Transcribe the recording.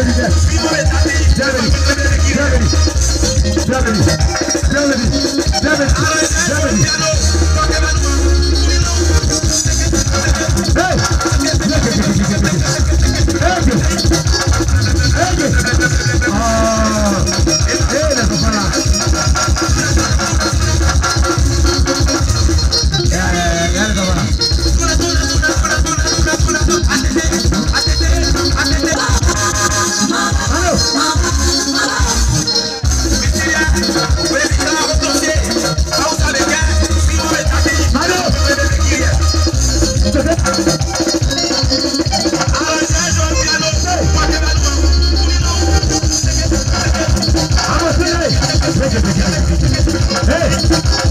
Germany, Germany, Germany, Germany, Germany, Germany, Germany. Hey!